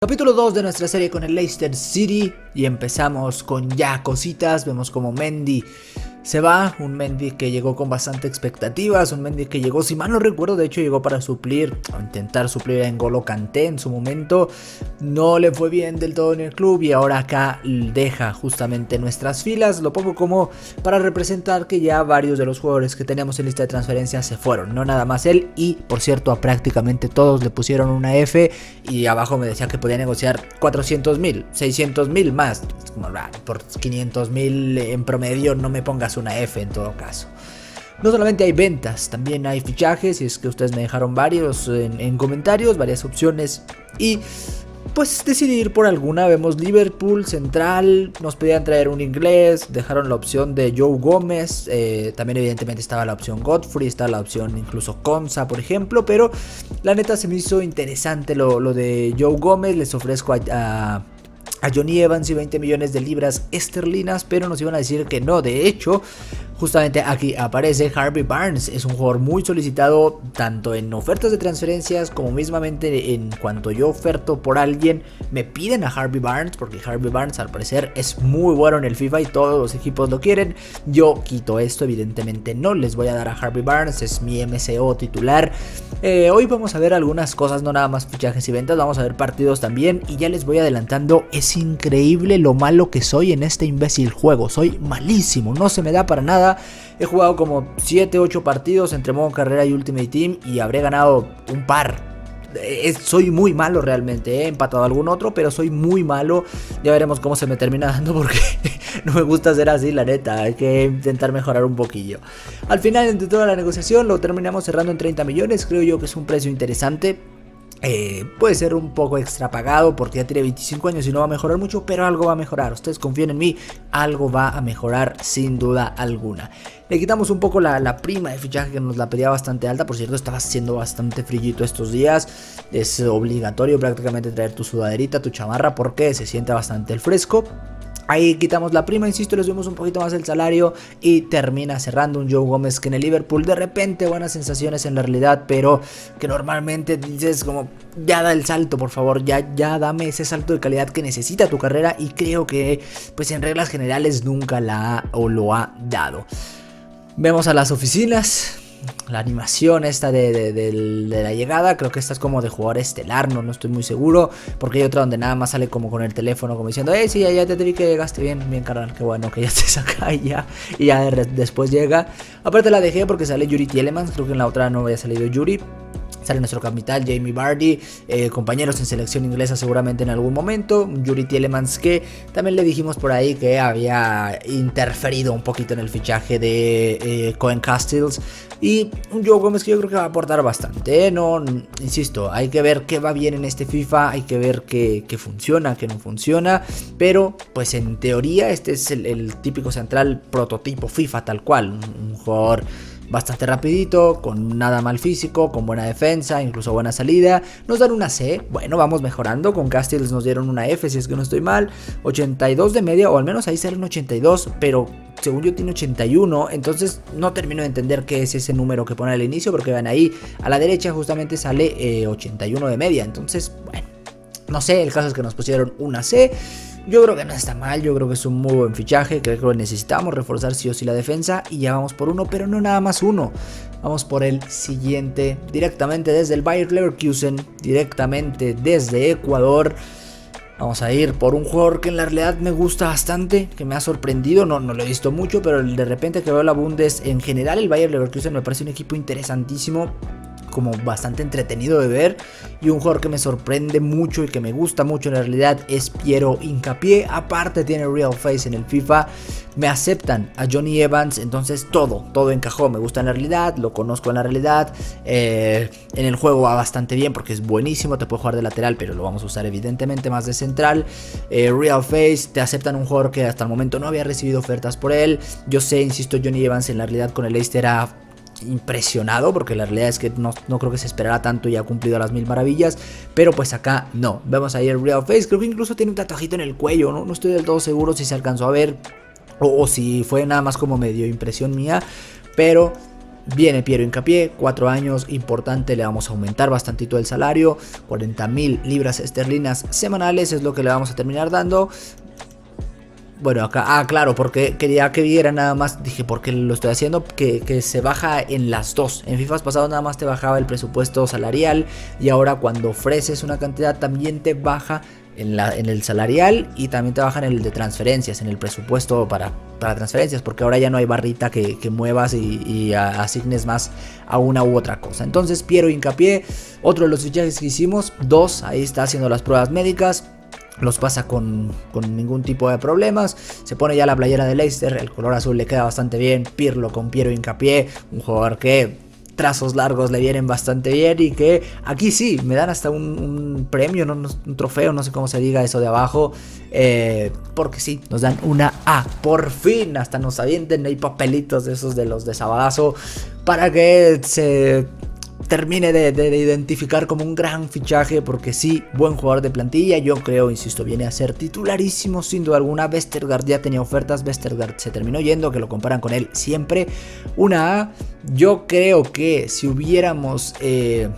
Capítulo 2 de nuestra serie con el Leicester City y empezamos con ya cositas, vemos como Mendy se va, un Mendy que llegó con bastante expectativas, un Mendy que llegó, si mal no recuerdo, de hecho llegó para suplir o intentar suplir a Engolo Kanté en su momento, no le fue bien del todo en el club y ahora acá deja justamente nuestras filas, lo pongo como para representar que ya varios de los jugadores que tenemos en lista de transferencias se fueron, no nada más él y por cierto a prácticamente todos le pusieron una F y abajo me decía que podía negociar 400 mil, 600 mil más, por 500 mil en promedio no me pongas una F en todo caso. No solamente hay ventas, también hay fichajes, y es que ustedes me dejaron varios en, comentarios, varias opciones. Y pues decidí ir por alguna. Vemos Liverpool, Central, nos pedían traer un inglés, dejaron la opción de Joe Gómez, eh, también evidentemente estaba la opción Godfrey, está la opción incluso Conza, por ejemplo, pero la neta se me hizo interesante lo, de Joe Gómez, les ofrezco a Johnny Evans y 20 millones de libras esterlinas, pero nos iban a decir que no. De hecho, Justamente aquí aparece Harvey Barnes, es un jugador muy solicitado tanto en ofertas de transferencias como mismamente en cuanto yo oferto por alguien, me piden a Harvey Barnes porque Harvey Barnes al parecer es muy bueno en el FIFA y todos los equipos lo quieren. Yo quito esto, evidentemente no les voy a dar a Harvey Barnes, es mi MCO titular. Eh, hoy vamos a ver algunas cosas, no nada más fichajes y ventas, vamos a ver partidos también y ya les voy adelantando, es increíble lo malo que soy en este imbécil juego, soy malísimo, no se me da para nada He jugado como 7, 8 partidos entre modo carrera y Ultimate Team y habré ganado un par. soy muy malo realmente, he empatado algún otro, pero soy muy malo. Ya veremos cómo se me termina dando porque no me gusta ser así, la neta. Hay que intentar mejorar un poquillo. Al final, de toda la negociación, lo terminamos cerrando en 30 millones. Creo yo que es un precio interesante. Eh, puede ser un poco extra pagado porque ya tiene 25 años y no va a mejorar mucho, pero algo va a mejorar. Ustedes confíen en mí, algo va a mejorar sin duda alguna. Le quitamos un poco la, prima de fichaje que nos la pedía bastante alta. Por cierto, estaba haciendo bastante frillito estos días. Es obligatorio prácticamente traer tu sudaderita, tu chamarra, porque se siente bastante el fresco. Ahí quitamos la prima, insisto, les vemos un poquito más el salario y termina cerrando un Joe Gómez que en el Liverpool de repente buenas sensaciones en la realidad, pero que normalmente dices como ya da el salto, por favor, ya, ya dame ese salto de calidad que necesita tu carrera y creo que pues en reglas generales nunca la ha o lo ha dado. Vemos a las oficinas, la animación esta de, la llegada, creo que esta es como de jugador estelar, no, no estoy muy seguro, porque hay otra donde nada más sale como con el teléfono, como diciendo, eh, sí, ya, te vi que llegaste bien, bien carnal, qué bueno que ya estés acá y ya, y ya después llega. Aparte la dejé porque sale Yuri Tielemans, creo que en la otra no había salido Yuri, Sale nuestro capital Jamie Vardy, eh, compañeros en selección inglesa seguramente en algún momento. Yuri Tielemans que también le dijimos por ahí que había interferido un poquito en el fichaje de eh, Cohen Castles. Y un Joe Gómez que yo creo que va a aportar bastante. ¿eh? No, insisto, hay que ver qué va bien en este FIFA, hay que ver qué, funciona, qué no funciona. Pero pues en teoría este es el, típico central prototipo FIFA tal cual. un jugador bastante rapidito, con nada mal físico, con buena defensa, incluso buena salida. Nos dan una C, bueno, vamos mejorando. Con Castells nos dieron una F, si es que no estoy mal. 82 de media, o al menos ahí salen 82, pero según yo tiene 81, entonces no termino de entender qué es ese número que pone al inicio, porque vean ahí, a la derecha justamente sale 81 eh, de media, entonces, bueno, no sé, el caso es que nos pusieron una C. Yo creo que no está mal, yo creo que es un muy buen fichaje, creo que necesitamos reforzar sí o sí la defensa y ya vamos por uno, pero no nada más uno. Vamos por el siguiente, directamente desde el Bayer Leverkusen, directamente desde Ecuador. Vamos a ir por un jugador que en la realidad me gusta bastante, que me ha sorprendido, no, no lo he visto mucho, pero de repente que veo la Bundes, en general el Bayer Leverkusen me parece un equipo interesantísimo como bastante entretenido de ver. Y un jugador que me sorprende mucho y que me gusta mucho en realidad es Piero Incapié, aparte tiene Real Face en el FIFA, me aceptan a Johnny Evans, entonces todo, todo encajó, me gusta en la realidad, lo conozco en la realidad, eh, en el juego va bastante bien porque es buenísimo, te puede jugar de lateral pero lo vamos a usar evidentemente más de central, eh, Real Face, te aceptan un jugador que hasta el momento no había recibido ofertas por él, yo sé, insisto, Johnny Evans en la realidad con el Leicester era impresionado porque la realidad es que no, creo que se esperara tanto y ha cumplido las mil maravillas pero pues acá no vemos ahí el real face creo que incluso tiene un tatuajito en el cuello no, no estoy del todo seguro si se alcanzó a ver o, si fue nada más como medio impresión mía pero Viene Piero Incapié, 4 años, importante, le vamos a aumentar bastantito el salario, 40 mil libras esterlinas semanales es lo que le vamos a terminar dando. Bueno, acá, ah, claro, porque quería que viera nada más, dije, porque lo estoy haciendo? Que, que, se baja en las dos. En FIFA pasado nada más te bajaba el presupuesto salarial y ahora cuando ofreces una cantidad también te baja en, la, en el salarial y también te bajan el de transferencias, en el presupuesto para, para transferencias, porque ahora ya no hay barrita que, que muevas y, y, asignes más a una u otra cosa. Entonces, Piero Hincapié, otro de los fichajes que hicimos, dos, ahí está haciendo las pruebas médicas los pasa con, con, ningún tipo de problemas. Se pone ya la playera de Leicester, el color azul le queda bastante bien. Pirlo con Piero Hincapié, un jugador que trazos largos le vienen bastante bien y que aquí sí, me dan hasta un, premio, ¿no? un trofeo, no sé cómo se diga eso de abajo, eh, porque sí, nos dan una A, por fin, hasta nos avienten hay papelitos de esos de los de Sabadazo para que se termine de, identificar como un gran fichaje porque sí, buen jugador de plantilla, yo creo, insisto, viene a ser titularísimo sin duda alguna, Westergaard ya tenía ofertas, Westergaard se terminó yendo, que lo comparan con él siempre, una A, yo creo que si hubiéramos... Eh,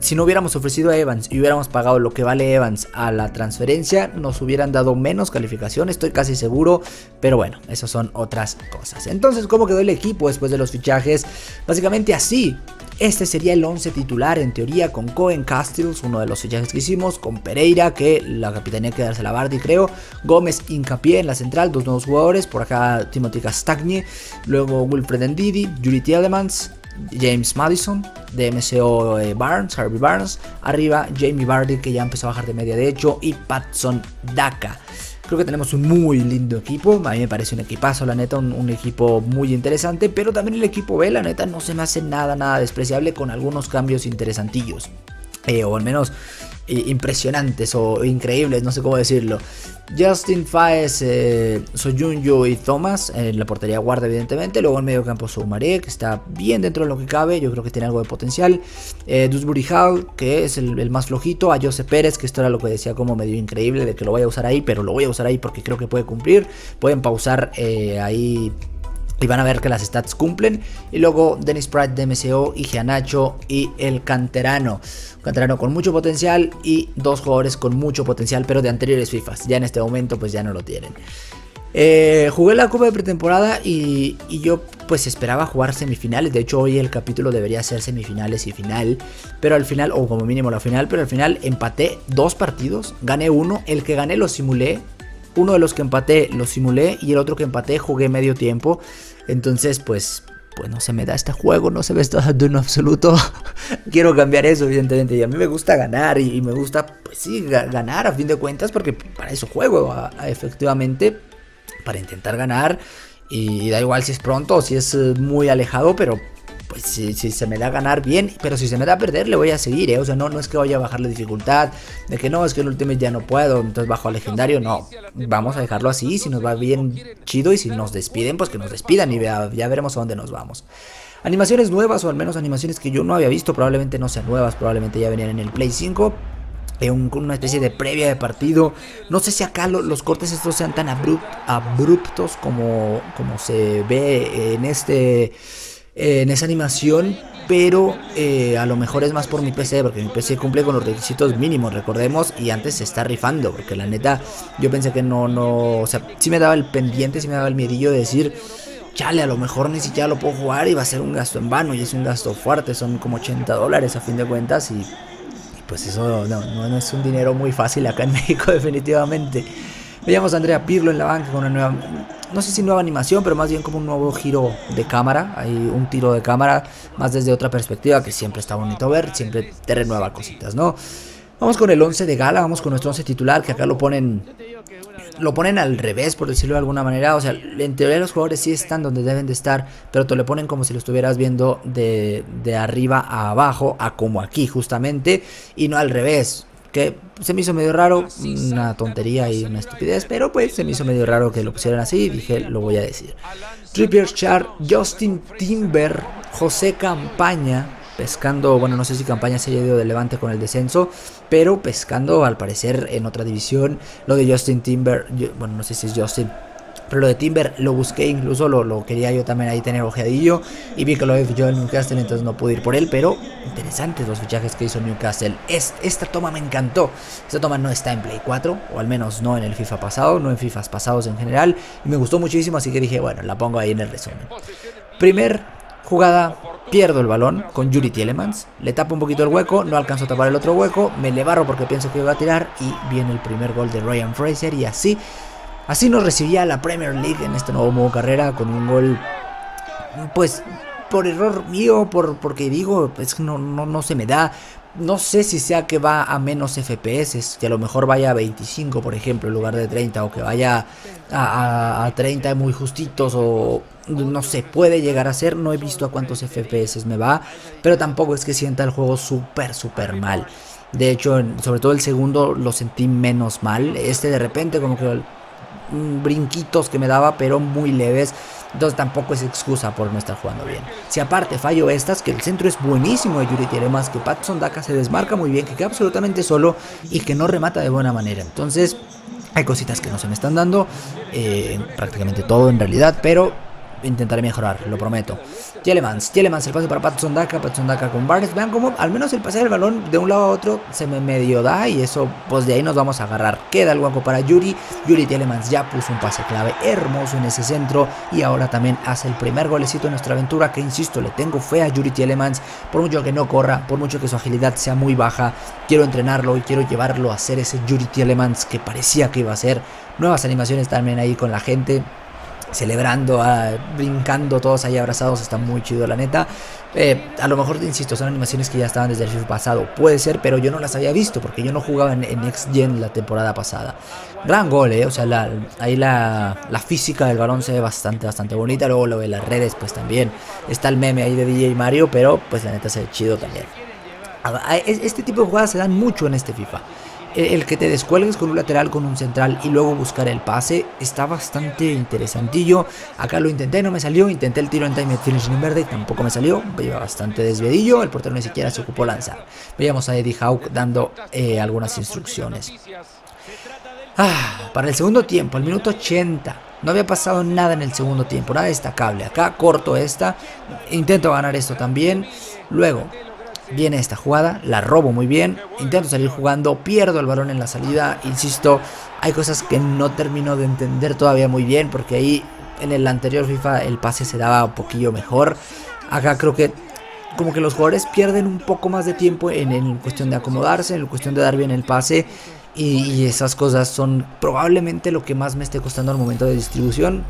si no hubiéramos ofrecido a Evans y hubiéramos pagado lo que vale Evans a la transferencia, nos hubieran dado menos calificación, estoy casi seguro, pero bueno, esas son otras cosas. Entonces, ¿cómo quedó el equipo después de los fichajes? Básicamente así. Este sería el 11 titular en teoría con Cohen Castells, uno de los fichajes que hicimos, con Pereira, que la capitanía que darse la Bardi creo, Gómez Incapié en la central, dos nuevos jugadores, por acá Timothy Castagni, luego Wilfred Ndidi, Julie Tielemans, James Madison, de MCO eh, Barnes, Harvey Barnes, arriba Jamie Vardy que ya empezó a bajar de media de hecho y Patson Daka. Creo que tenemos un muy lindo equipo. A mí me parece un equipazo, la neta, un, equipo muy interesante. Pero también el equipo B, la neta, no se me hace nada, nada despreciable con algunos cambios interesantillos. Eh, o al menos impresionantes o increíbles, no sé cómo decirlo. Justin Faes, eh, y Thomas en la portería guarda evidentemente. Luego en medio campo Soumaré, que está bien dentro de lo que cabe, yo creo que tiene algo de potencial. Eh, Hall, que es el, más flojito. A Jose Pérez, que esto era lo que decía como medio increíble de que lo voy a usar ahí, pero lo voy a usar ahí porque creo que puede cumplir. Pueden pausar eh, ahí y van a ver que las stats cumplen. Y luego Dennis Pratt de MCO y Gianacho y el canterano. Canterano con mucho potencial y dos jugadores con mucho potencial, pero de anteriores FIFAs. Ya en este momento pues ya no lo tienen. Eh, jugué la Copa de Pretemporada y, yo pues esperaba jugar semifinales. De hecho hoy el capítulo debería ser semifinales y final. Pero al final, o como mínimo la final, pero al final empaté dos partidos. Gané uno. El que gané lo simulé. Uno de los que empaté lo simulé y el otro que empaté jugué medio tiempo. Entonces, pues, pues no se me da este juego, no se ve esto de un absoluto. Quiero cambiar eso, evidentemente. Y a mí me gusta ganar y, me gusta, pues sí, ganar a fin de cuentas, porque para eso juego, efectivamente, para intentar ganar. Y da igual si es pronto o si es eh, muy alejado, pero pues si, se me da ganar bien, pero si se me da perder le voy a seguir, ¿eh? O sea, no, no es que vaya a bajar la dificultad, de que no, es que el último ya no puedo, entonces bajo a legendario, no. Vamos a dejarlo así, si nos va bien chido y si nos despiden, pues que nos despidan y ya, ya veremos a dónde nos vamos. Animaciones nuevas o al menos animaciones que yo no había visto, probablemente no sean nuevas, probablemente ya venían en el Play 5 eh, una especie de previa de partido. No sé si acá los cortes estos sean tan abruptos como, como se ve en este en esa animación, pero eh, a lo mejor es más por mi PC, porque mi PC cumple con los requisitos mínimos, recordemos, y antes se está rifando, porque la neta, yo pensé que no, no, o sea, sí me daba el pendiente, sí me daba el miedillo de decir, chale, a lo mejor ni siquiera lo puedo jugar y va a ser un gasto en vano, y es un gasto fuerte, son como 80 dólares a fin de cuentas, y, pues eso no, no es un dinero muy fácil acá en México definitivamente. Veíamos a Andrea Pirlo en la banca con una nueva, no sé si nueva animación, pero más bien como un nuevo giro de cámara. Hay un tiro de cámara más desde otra perspectiva que siempre está bonito ver, siempre te renueva cositas, ¿no? Vamos con el 11 de gala, vamos con nuestro 11 titular, que acá lo ponen lo ponen al revés, por decirlo de alguna manera. O sea, en teoría los jugadores sí están donde deben de estar, pero te lo ponen como si lo estuvieras viendo de, de arriba a abajo, a como aquí justamente, y no al revés que se me hizo medio raro, una tontería y una estupidez, pero pues se me hizo medio raro que lo pusieran así y dije, lo voy a decir. Trippier Char, Justin Timber, José Campaña, pescando, bueno, no sé si Campaña se haya ido de Levante con el descenso, pero pescando al parecer en otra división, lo de Justin Timber, bueno, no sé si es Justin, Pero lo de Timber lo busqué, incluso lo, lo quería yo también ahí tener ojeadillo. Y vi que lo había fichado en Newcastle, entonces no pude ir por él. Pero interesantes los fichajes que hizo Newcastle. Es, esta toma me encantó. Esta toma no está en Play 4, o al menos no en el FIFA pasado, no en FIFAs pasados en general. Y me gustó muchísimo, así que dije, bueno, la pongo ahí en el resumen. Primer jugada, pierdo el balón con Yuri Tielemans, le tapo un poquito el hueco, no alcanzo a tapar el otro hueco, me le barro porque pienso que iba a tirar y viene el primer gol de Ryan Fraser y así Así nos recibía la Premier League en este nuevo modo carrera con un gol, pues por error mío, por, porque digo, pues no, no, no se me da. No sé si sea que va a menos FPS, que a lo mejor vaya a 25, por ejemplo, en lugar de 30, o que vaya a, a, 30 muy justitos, o no sé, puede llegar a ser. No he visto a cuántos FPS me va, pero tampoco es que sienta el juego súper, súper mal. De hecho, sobre todo el segundo lo sentí menos mal. Este de repente, como que brinquitos que me daba, pero muy leves. Entonces tampoco es excusa por no estar jugando bien. Si aparte fallo estas, que el centro es buenísimo de Yuri más que Patson Daka se desmarca muy bien, que queda absolutamente solo y que no remata de buena manera. Entonces hay cositas que no se me están dando, eh, prácticamente todo en realidad, pero intentaré mejorar, lo prometo. Tielemans, Tielemans, el pase para Patson Daka, Patson Daka con Barnes. Vean cómo al menos el pase del balón de un lado a otro se me medio da y eso, pues de ahí nos vamos a agarrar. Queda el guapo para Yuri. Yuri Tielemans ya puso un pase clave hermoso en ese centro y ahora también hace el primer golecito de nuestra aventura que insisto, le tengo fe a Yuri Tielemans. Por mucho que no corra, por mucho que su agilidad sea muy baja, quiero entrenarlo y quiero llevarlo a ser ese Yuri Tielemans que parecía que iba a ser. Nuevas animaciones también ahí con la gente celebrando, ah, brincando todos ahí abrazados, está muy chido la neta. Eh, a lo mejor, insisto, son animaciones que ya estaban desde el FIFA pasado, puede ser, pero yo no las había visto porque yo no jugaba en, en Next Gen la temporada pasada. Gran gol, eh, o sea, ahí la, la, física del balón se ve bastante, bastante bonita, luego lo de las redes pues también. Está el meme ahí de DJ Mario, pero pues la neta se ve chido también. Este tipo de jugadas se dan mucho en este FIFA el que te descuelgues con un lateral, con un central y luego buscar el pase está bastante interesantillo. Acá lo intenté, no me salió. Intenté el tiro en time finishing en verde tampoco me salió. Iba bastante desviadillo. El portero ni siquiera se ocupó lanzar. Veíamos a Eddie Hawk dando eh, algunas instrucciones. Ah, para el segundo tiempo, el minuto 80. No había pasado nada en el segundo tiempo, nada destacable. Acá corto esta. Intento ganar esto también. Luego, Viene esta jugada, la robo muy bien, intento salir jugando, pierdo el balón en la salida, insisto, hay cosas que no termino de entender todavía muy bien porque ahí en el anterior FIFA el pase se daba un poquillo mejor. Acá creo que como que los jugadores pierden un poco más de tiempo en, cuestión de acomodarse, en cuestión de dar bien el pase. y, esas cosas son probablemente lo que más me esté costando al momento de distribución.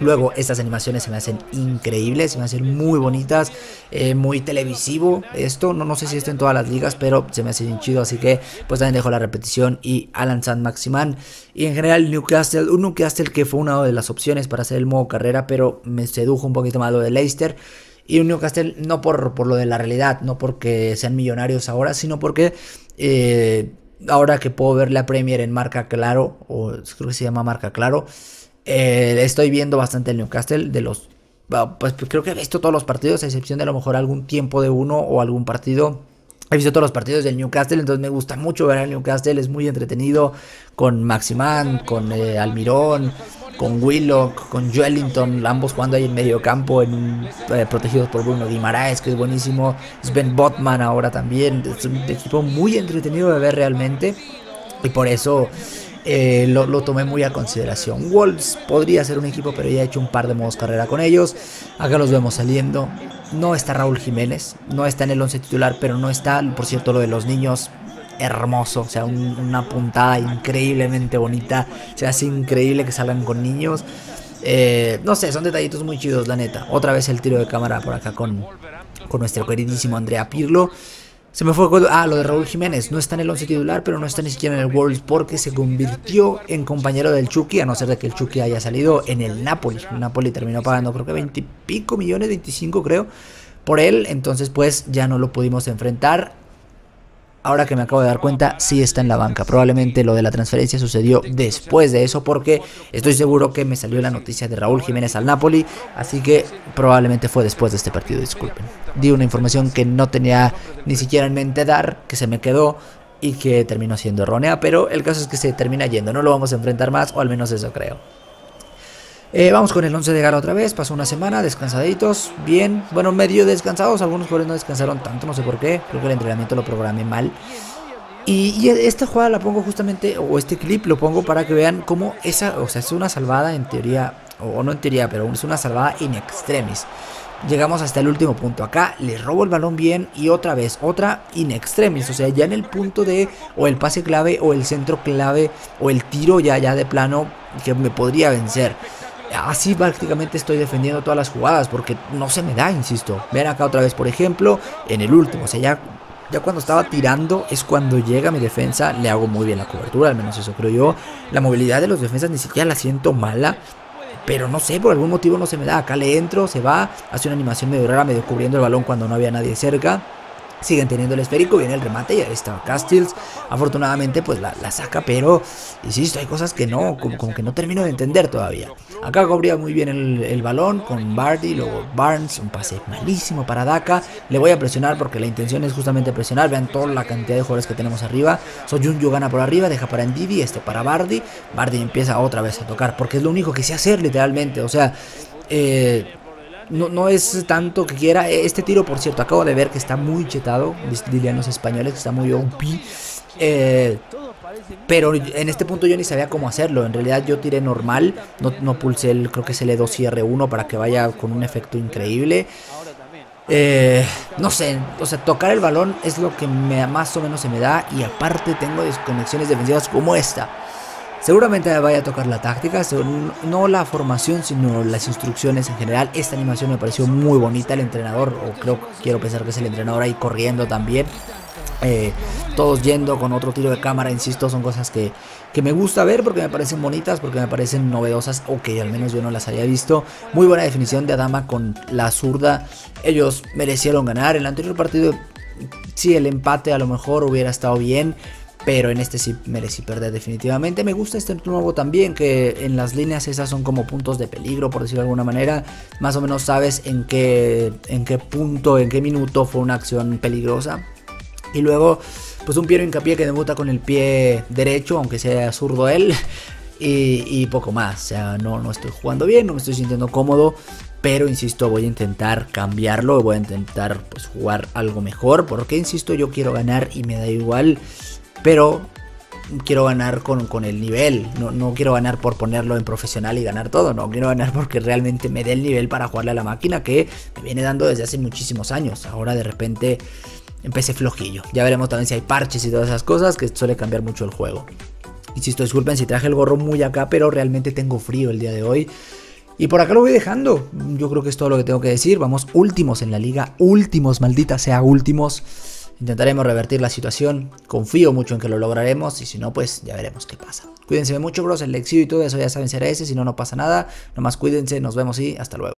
Luego, estas animaciones se me hacen increíbles, se me hacen muy bonitas, eh, muy televisivo. Esto, no, no sé si esto en todas las ligas, pero se me hace bien chido. Así que, pues también dejo la repetición. Y Alan San Maximan. Y en general, Newcastle, un Newcastle que fue una de las opciones para hacer el modo carrera, pero me sedujo un poquito más lo de Leicester. Y un Newcastle no por, por lo de la realidad, no porque sean millonarios ahora, sino porque eh, ahora que puedo ver la Premier en marca claro, o creo que se llama marca claro, eh, estoy viendo bastante el Newcastle de los... Pues creo que he visto todos los partidos, a excepción de a lo mejor algún tiempo de uno o algún partido. He visto todos los partidos del Newcastle, entonces me gusta mucho ver al Newcastle, es muy entretenido con Maximan, con eh, Almirón, con Willock, con Joelinton, ambos jugando ahí en medio campo, eh, protegidos por Bruno Guimaraes, que es buenísimo, Sven Botman ahora también, es un equipo muy entretenido de ver realmente, y por eso eh, lo, tomé muy a consideración. Wolves podría ser un equipo, pero ya he hecho un par de modos carrera con ellos. Acá los vemos saliendo. No está Raúl Jiménez, no está en el 11 titular, pero no está, por cierto, lo de los niños. Hermoso, o sea, una puntada increíblemente bonita. Se hace increíble que salgan con niños. Eh, no sé, son detallitos muy chidos, la neta. Otra vez el tiro de cámara por acá con, con nuestro queridísimo Andrea Pirlo. Se me fue. Ah, lo de Raúl Jiménez. No está en el 11 titular, pero no está ni siquiera en el Worlds porque se convirtió en compañero del Chucky, a no ser de que el Chucky haya salido en el Napoli. El Napoli terminó pagando, creo que 20 y pico millones, 25 creo, por él. Entonces, pues ya no lo pudimos enfrentar ahora que me acabo de dar cuenta, sí está en la banca. Probablemente lo de la transferencia sucedió después de eso porque estoy seguro que me salió la noticia de Raúl Jiménez al Napoli, así que probablemente fue después de este partido, disculpen. Di una información que no tenía ni siquiera en mente dar, que se me quedó y que terminó siendo errónea, pero el caso es que se termina yendo, no lo vamos a enfrentar más, o al menos eso creo. Eh, vamos con el 11 de Gala otra vez. Pasó una semana, descansaditos, bien. Bueno, medio descansados. Algunos jugadores no descansaron tanto, no sé por qué. Creo que el entrenamiento lo programé mal. Y, esta jugada la pongo justamente, o este clip lo pongo para que vean cómo esa, o sea, es una salvada en teoría, o no en teoría, pero es una salvada in extremis. Llegamos hasta el último punto. Acá le robo el balón bien y otra vez, otra in extremis. O sea, ya en el punto de o el pase clave o el centro clave o el tiro ya, ya de plano que me podría vencer. Así prácticamente estoy defendiendo todas las jugadas porque no se me da, insisto. Ven acá otra vez, por ejemplo, en el último. O sea, ya, ya cuando estaba tirando es cuando llega mi defensa. Le hago muy bien la cobertura, al menos eso creo yo. La movilidad de los defensas ni siquiera la siento mala. Pero no sé, por algún motivo no se me da. Acá le entro, se va, hace una animación medio rara, medio cubriendo el balón cuando no había nadie cerca. Siguen teniendo el esférico, viene el remate y ahí está Castiles. Afortunadamente pues la, saca, pero insisto, hay cosas que no, como, que no termino de entender todavía. Acá cubría muy bien el, balón con Bardi, luego Barnes, un pase malísimo para Daka. Le voy a presionar porque la intención es justamente presionar. Vean toda la cantidad de jugadores que tenemos arriba. Soyunju gana por arriba, deja para Ndidi, este para Bardi. Bardi empieza otra vez a tocar porque es lo único que sé hacer literalmente. O sea, eh, no, es tanto que quiera. Este tiro, por cierto, acabo de ver que está muy chetado. Dirían los españoles está muy OP. Eh, pero en este punto yo ni sabía cómo hacerlo. En realidad yo tiré normal. No, no pulsé el, creo que es el E2 y R1 para que vaya con un efecto increíble. Eh, no sé, o sea, tocar el balón es lo que me, más o menos se me da. Y aparte tengo desconexiones defensivas como esta. Seguramente vaya a tocar la táctica, no la formación, sino las instrucciones en general. Esta animación me pareció muy bonita. El entrenador, o creo, quiero pensar que es el entrenador ahí corriendo también. Eh, todos yendo con otro tiro de cámara, insisto, son cosas que, que, me gusta ver porque me parecen bonitas, porque me parecen novedosas o que al menos yo no las había visto. Muy buena definición de Adama con la zurda. Ellos merecieron ganar. El anterior partido, sí, el empate a lo mejor hubiera estado bien. Pero en este sí merecí perder definitivamente. Me gusta este nuevo también, que en las líneas esas son como puntos de peligro, por decirlo de alguna manera. Más o menos sabes en qué, en qué punto, en qué minuto fue una acción peligrosa. Y luego, pues un Piero Hincapié que debuta con el pie derecho, aunque sea zurdo él. Y, poco más. O sea, no, no estoy jugando bien, no me estoy sintiendo cómodo. Pero insisto, voy a intentar cambiarlo. Voy a intentar pues, jugar algo mejor. Porque insisto, yo quiero ganar y me da igual pero quiero ganar con, el nivel. No, quiero ganar por ponerlo en profesional y ganar todo. No, quiero ganar porque realmente me dé el nivel para jugarle a la máquina que me viene dando desde hace muchísimos años. Ahora de repente empecé flojillo. Ya veremos también si hay parches y todas esas cosas que suele cambiar mucho el juego. Insisto, disculpen si traje el gorro muy acá, pero realmente tengo frío el día de hoy. Y por acá lo voy dejando. Yo creo que es todo lo que tengo que decir. Vamos últimos en la liga. Últimos, maldita sea, últimos. Intentaremos revertir la situación, confío mucho en que lo lograremos y si no, pues ya veremos qué pasa. Cuídense mucho, bros, el éxito y todo eso ya saben será ese, si no, no pasa nada. Nomás cuídense, nos vemos y hasta luego.